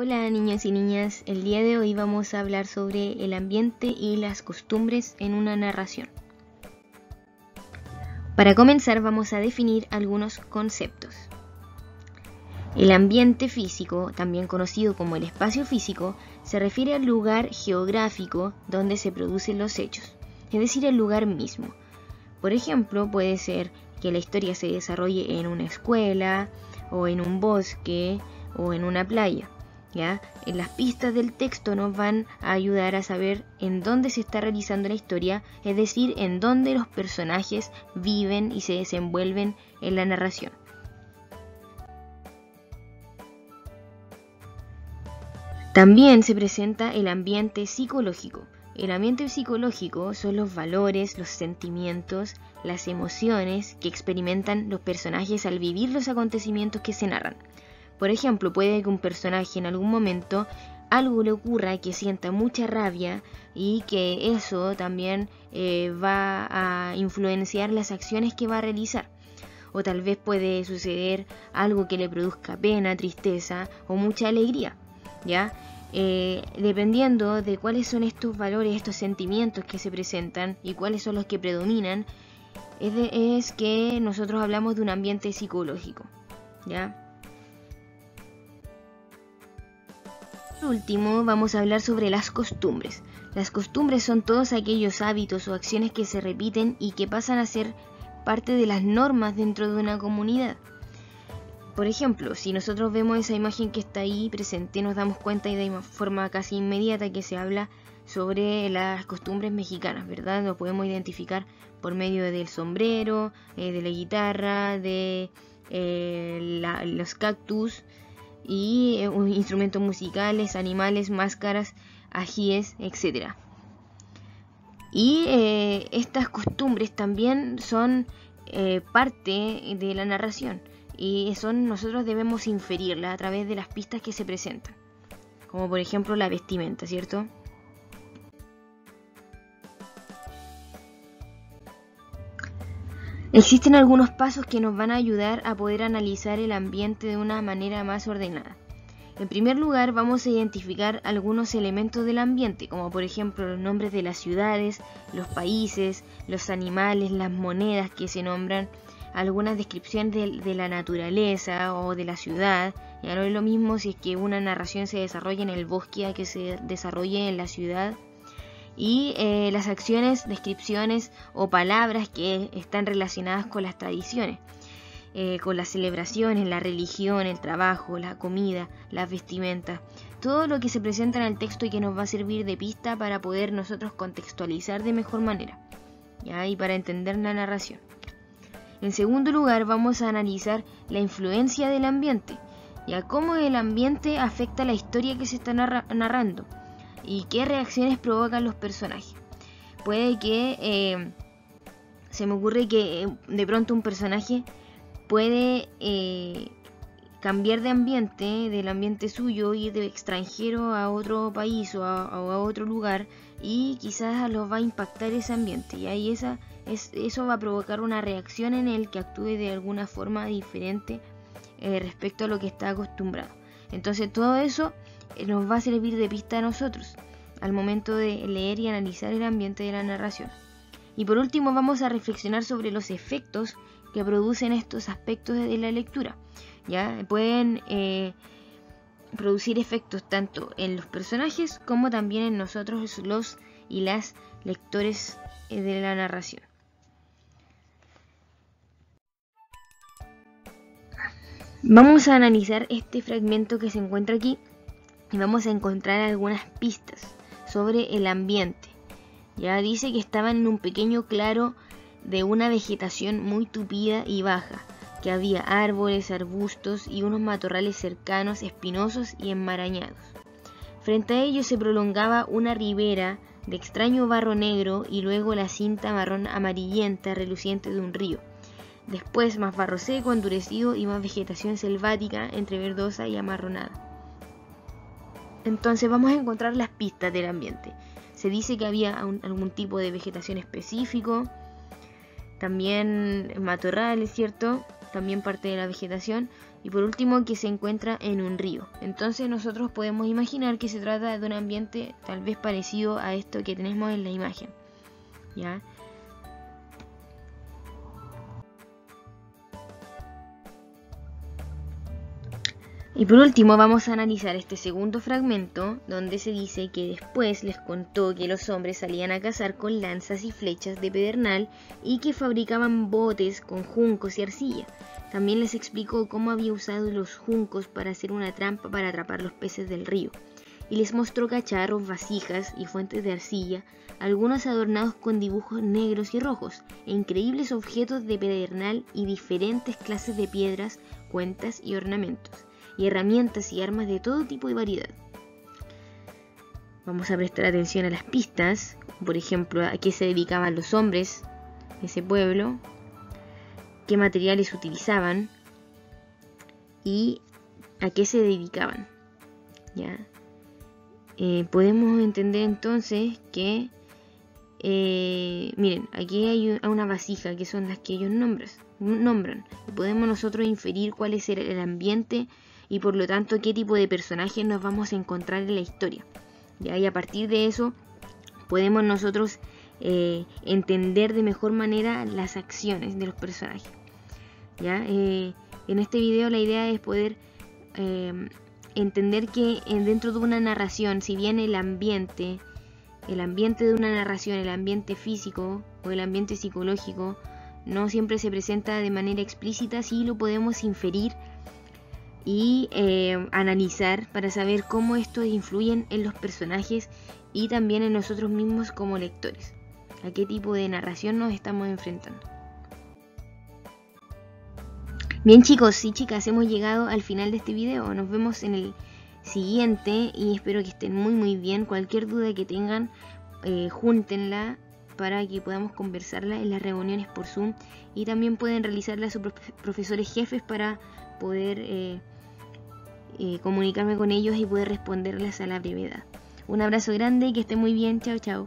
Hola niños y niñas, el día de hoy vamos a hablar sobre el ambiente y las costumbres en una narración. Para comenzar vamos a definir algunos conceptos. El ambiente físico, también conocido como el espacio físico, se refiere al lugar geográfico donde se producen los hechos, es decir, el lugar mismo. Por ejemplo, puede ser que la historia se desarrolle en una escuela, o en un bosque, o en una playa. ¿Ya? En las pistas del texto nos van a ayudar a saber en dónde se está realizando la historia, es decir, en dónde los personajes viven y se desenvuelven en la narración. También se presenta el ambiente psicológico. El ambiente psicológico son los valores, los sentimientos, las emociones que experimentan los personajes al vivir los acontecimientos que se narran. Por ejemplo, puede que un personaje en algún momento algo le ocurra que sienta mucha rabia y que eso también eh, va a influenciar las acciones que va a realizar. O tal vez puede suceder algo que le produzca pena, tristeza o mucha alegría. ¿Ya? Eh, dependiendo de cuáles son estos valores, estos sentimientos que se presentan y cuáles son los que predominan, es, es que nosotros hablamos de un ambiente psicológico. ¿Ya? Por último, vamos a hablar sobre las costumbres. Las costumbres son todos aquellos hábitos o acciones que se repiten y que pasan a ser parte de las normas dentro de una comunidad. Por ejemplo, si nosotros vemos esa imagen que está ahí presente, nos damos cuenta y de forma casi inmediata que se habla sobre las costumbres mexicanas, ¿verdad? Lo podemos identificar por medio del sombrero, eh, de la guitarra, de eh, los cactus, y eh, instrumentos musicales, animales, máscaras, ajíes, etc. Y eh, estas costumbres también son eh, parte de la narración y son nosotros debemos inferirla a través de las pistas que se presentan, como por ejemplo la vestimenta, ¿cierto? Existen algunos pasos que nos van a ayudar a poder analizar el ambiente de una manera más ordenada. En primer lugar, vamos a identificar algunos elementos del ambiente, como por ejemplo los nombres de las ciudades, los países, los animales, las monedas que se nombran, algunas descripciones de, la naturaleza o de la ciudad. Ya no es lo mismo si es que una narración se desarrolla en el bosque a que se desarrolle en la ciudad y eh, las acciones, descripciones o palabras que están relacionadas con las tradiciones, eh, con las celebraciones, la religión, el trabajo, la comida, las vestimentas, todo lo que se presenta en el texto y que nos va a servir de pista para poder nosotros contextualizar de mejor manera y para entender la narración. En segundo lugar, vamos a analizar la influencia del ambiente, ya cómo el ambiente afecta la historia que se está narrando y qué reacciones provocan los personajes. Puede que eh, se me ocurre que eh, de pronto un personaje puede eh, cambiar de ambiente, del ambiente suyo, ir de extranjero a otro país o a, otro lugar y quizás los va a impactar ese ambiente y ahí esa, es, eso va a provocar una reacción en él que actúe de alguna forma diferente respecto a lo que está acostumbrado. Entonces todo eso nos va a servir de pista a nosotros al momento de leer y analizar el ambiente de la narración. Y por último vamos a reflexionar sobre los efectos que producen estos aspectos de la lectura. ¿ya? Pueden eh, producir efectos tanto en los personajes como también en nosotros los y las lectores eh, de la narración. Vamos a analizar este fragmento que se encuentra aquí y vamos a encontrar algunas pistas sobre el ambiente. Ya dice que estaban en un pequeño claro de una vegetación muy tupida y baja, que había árboles, arbustos y unos matorrales cercanos, espinosos y enmarañados. Frente a ellos se prolongaba una ribera de extraño barro negro y luego la cinta marrón amarillenta reluciente de un río. Después más barro seco, endurecido y más vegetación selvática entre verdosa y amarronada. Entonces vamos a encontrar las pistas del ambiente. Se dice que había algún tipo de vegetación específico, también matorrales, ¿cierto? También parte de la vegetación Y por último, que se encuentra en un río. Entonces nosotros podemos imaginar que se trata de un ambiente tal vez parecido a esto que tenemos en la imagen. ¿Ya? Y por último vamos a analizar este segundo fragmento donde se dice que después les contó que los hombres salían a cazar con lanzas y flechas de pedernal y que fabricaban botes con juncos y arcilla. También les explicó cómo había usado los juncos para hacer una trampa para atrapar los peces del río. Y les mostró cacharros, vasijas y fuentes de arcilla, algunos adornados con dibujos negros y rojos, e increíbles objetos de pedernal y diferentes clases de piedras, cuentas y ornamentos y herramientas y armas de todo tipo y variedad. Vamos a prestar atención a las pistas, por ejemplo, a qué se dedicaban los hombres de ese pueblo, qué materiales utilizaban y a qué se dedicaban. ¿ya? Eh, podemos entender entonces que, eh, miren, aquí hay una vasija que son las que ellos nombran, nombran. Podemos nosotros inferir cuál es el ambiente y por lo tanto qué tipo de personajes nos vamos a encontrar en la historia. Y a partir de eso podemos nosotros eh, entender de mejor manera las acciones de los personajes. ¿ya? Eh, en este video la idea es poder eh, entender que dentro de una narración, si bien el ambiente, el ambiente de una narración, el ambiente físico o el ambiente psicológico, no siempre se presenta de manera explícita, sí lo podemos inferir y eh, analizar para saber cómo estos influyen en los personajes y también en nosotros mismos como lectores. A qué tipo de narración nos estamos enfrentando. Bien chicos y chicas, hemos llegado al final de este video. Nos vemos en el siguiente y espero que estén muy muy bien. Cualquier duda que tengan, eh, júntenla para que podamos conversarla en las reuniones por Zoom y también pueden realizarla a sus profesores jefes para poder eh, eh, comunicarme con ellos y poder responderles a la brevedad. Un abrazo grande y que esté muy bien. Chao, chao.